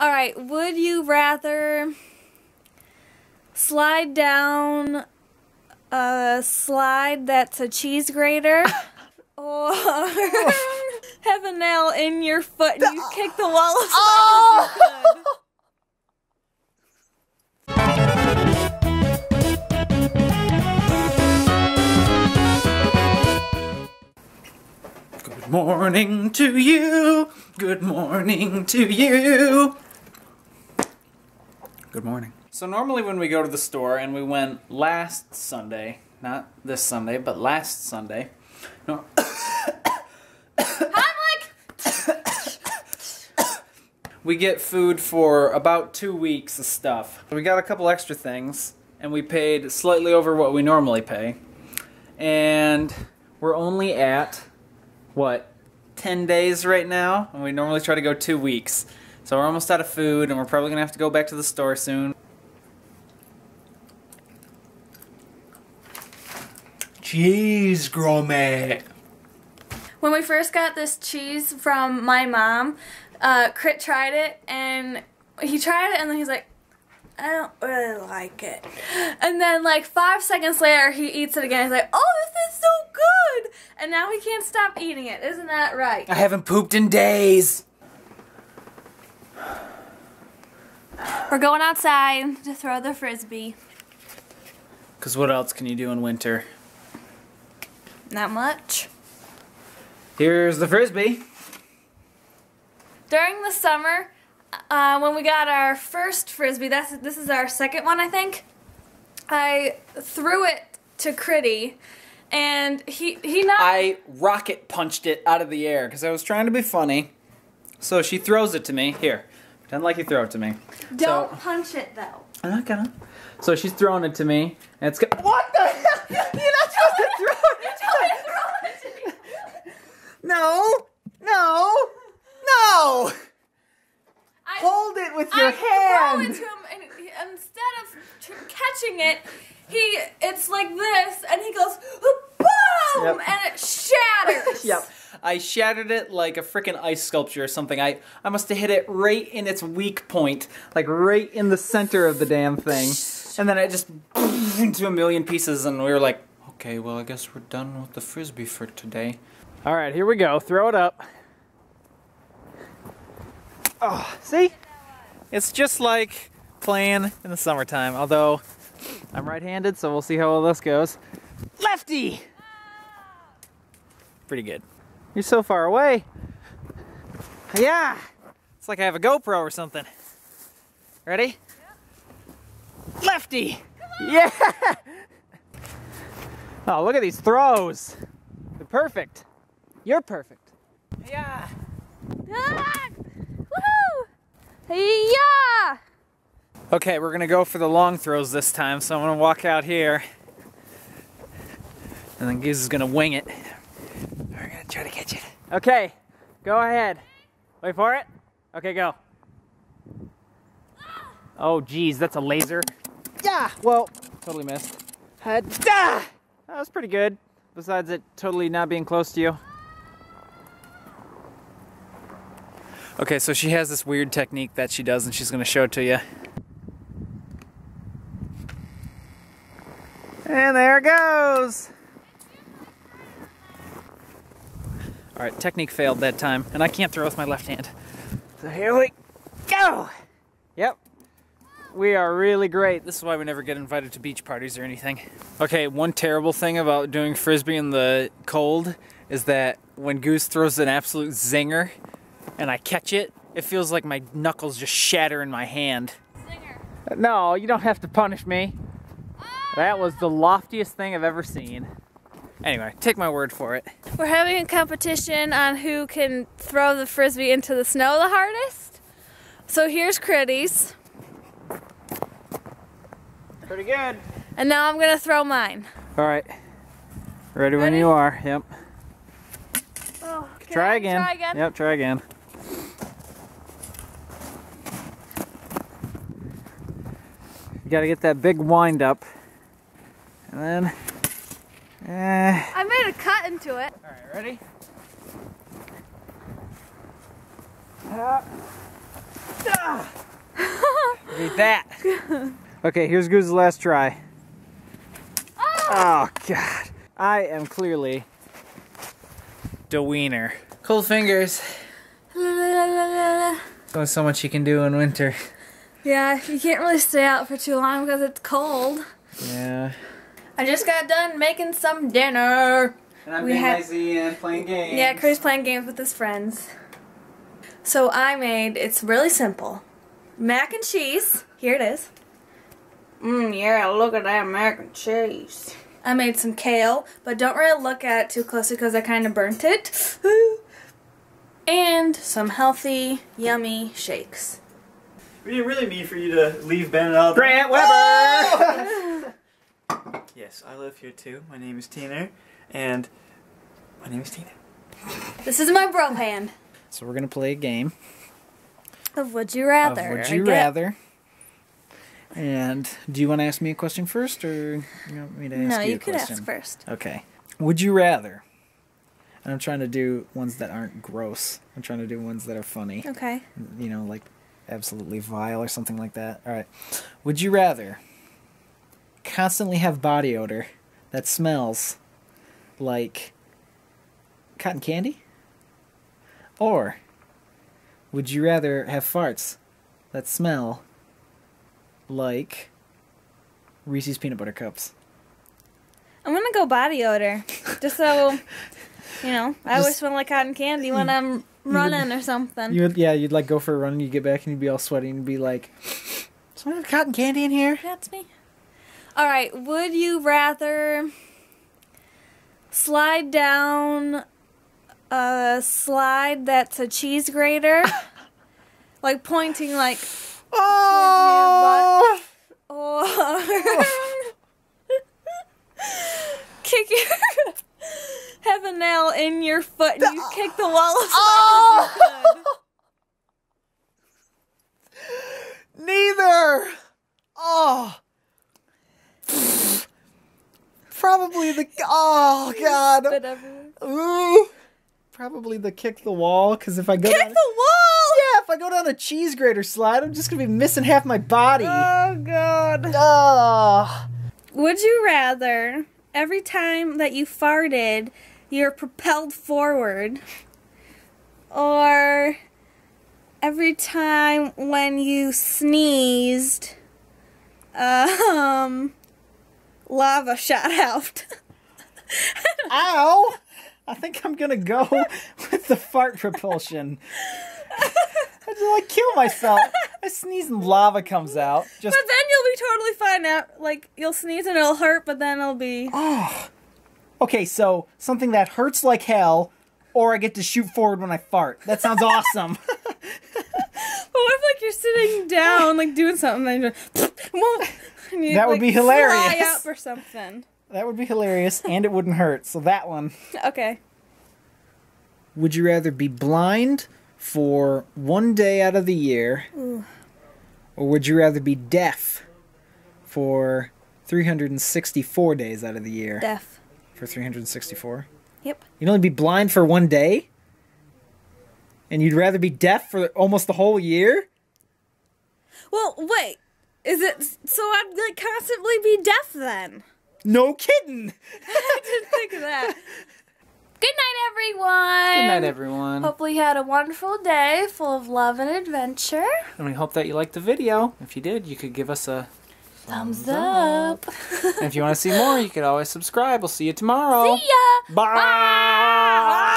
All right, would you rather slide down a slide that's a cheese grater or have a nail in your foot and you kick the wall as hard as you could? Good morning to you. Good morning to you. Good morning. So normally when we go to the store and we went last Sunday, not this Sunday, but last Sunday. No. we get food for about two weeks of stuff. We got a couple extra things, and we paid slightly over what we normally pay. And we're only at what 10 days right now and we normally try to go two weeks so we're almost out of food and we're probably gonna have to go back to the store soon Cheese gourmet. When we first got this cheese from my mom, uh, Crit tried it and he tried it and then he's like, I don't really like it. And then like five seconds later, he eats it again. He's like, Oh, this is so good! And now he can't stop eating it. Isn't that right? i haven't pooped in days We're going outside to throw the frisbee. because what else can you do in winter Not much. here's the frisbee During the summer, uh, when we got our first frisbee, that's this is our second one, I think. I threw it to Critty, and he he not. i rocket punched it out of the air because i was trying to be funny so she throws it to me here pretend like you throw it to me don't so- punch it though. i'm not gonna so she's throwing it to me and it's go- what the hell you're not supposed to throw it to me. no no no I, Hold it with I your throw hand. it to him, and instead of catching it, he it's like this, and he goes boom, Yep. and it shatters. Yep. I shattered it like a freaking ice sculpture or something. I, I must have hit it right in its weak point, like right in the center of the damn thing. And then it just into a million pieces, and we were like, okay, well, I guess we're done with the frisbee for today. All right, here we go. Throw it up. Oh, see? It's just like playing in the summertime, although I'm right handed, so we'll see how all this goes. Lefty! Pretty good. You're so far away. Yeah! It's like I have a GoPro or something. Ready? Lefty! Yeah! Oh, look at these throws. They're perfect. You're perfect. Yeah. Ah! Woohoo! Yeah! Okay, we're gonna go for the long throws this time, so I'm gonna walk out here. And then Gooz is gonna wing it. Try to catch it. Okay, go ahead. Wait for it. Okay, go. Oh, geez, that's a laser. Yeah, well, totally missed. Uh, ah! That was pretty good, besides it totally not being close to you. Okay, so she has this weird technique that she does, and she's gonna show it to you. And there it goes. All right, technique failed that time, and I can't throw with my left hand. So here we go. Yep. We are really great. This is why we never get invited to beach parties or anything. Okay, one terrible thing about doing frisbee in the cold is that when Gooz throws an absolute zinger and I catch it, it feels like my knuckles just shatter in my hand. Singer. No, you don't have to punish me. That was the loftiest thing I've ever seen. Anyway, take my word for it. We're having a competition on who can throw the frisbee into the snow the hardest. So here's Critty's, Pretty good. and now I'm gonna throw mine. All right. Ready, when you are. Yep. Oh, Try again. Try again. Yep, try again. You gotta get that big wind up. And then. Eh. I made a cut into it. Alright, ready? Ah. Beat that. Okay, here's Gooz's last try. Oh god. I am clearly the wiener. Cold fingers. There's only so much you can do in winter. yeah, you can't really stay out for too long because it's cold. Yeah. I just got done making some dinner. And I'm We being had- lazy and playing games. Yeah, Chris playing games with his friends. So I made it's really simple. Mac and cheese. Here it is. Mmm, yeah, look at that mac and cheese. I made some kale, but don't really look at it too closely because I kind of burnt it. and some healthy, yummy shakes. We didn't really need for you to leave Ben out. Grant Weber! Yes, I live here too. My name is Tina, and my name is Tina. This is my bro hand so we're gonna play a game of Would You Rather. of Would You get- rather. And do you want to ask me a question first, or you want me to ask No, you, you a could question? ask first. Okay. Would you rather? And I'm trying to do ones that aren't gross. I'm trying to do ones that are funny. Okay. You know, like absolutely vile or something like that. All right. Would you rather constantly have body odor that smells like cotton candy? Or would you rather have farts that smell like Reese's peanut butter cups? I'm gonna go body odor, just so you know. I always smell like cotton candy when I'm running or something. You would, yeah, you'd like go for a run and you get back and you'd be all sweaty and be like, "Someone have cotton candy in here?" That's me. All right. Would you rather slide down a slide that's a cheese grater, like pointing like, Oh! or kick your have a nail in your foot and you kick the wall of Oh! Neither. Oh. Probably the oh god. Ooh. Probably the kick the wall because if I go Kick down, the wall. yeah, if I go down a cheese grater slide, I'm just gonna be missing half my body. Oh god. Oh. Would you rather every time that you farted, you're propelled forward, or every time when you sneezed, um, lava shot out? Ow! I think I'm gonna go with the fart propulsion. I just like kill myself. I sneeze and lava comes out. Just But then you'll be totally fine. Out like you'll sneeze and it'll hurt, but then it'll be. oh. Okay, so something that hurts like hell, or I get to shoot forward when I fart. That sounds awesome. But what if like you're sitting down, like doing something, and you're That would like, be Fly hilarious. out for something. That would be hilarious, and it wouldn't hurt. So that one. Okay. Would you rather be blind for one day out of the year, or would you rather be deaf for 364 days out of the year? Deaf. For 364? Yep. You'd only be blind for one day? And you'd rather be deaf for almost the whole year? Well, wait. Is it so? I'd like constantly be deaf then. No kidding! I didn't think of that. Good night, everyone. Good night, everyone. Hopefully, you had a wonderful day full of love and adventure. And we hope that you liked the video. If you did, you could give us a. Thumbs up. And if you want to see more, you could always subscribe. We'll see you tomorrow. See ya. Bye.